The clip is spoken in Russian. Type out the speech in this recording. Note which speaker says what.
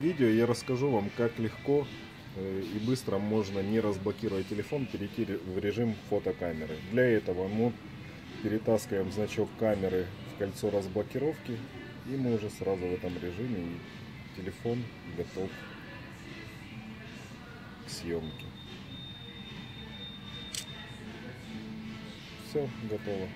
Speaker 1: видео я расскажу вам, как легко э, и быстро можно, не разблокируя телефон, перейти в режим фотокамеры. Для этого мы перетаскиваем значок камеры в кольцо разблокировки, и мы уже сразу в этом режиме, и телефон готов к съемке. Все, готово.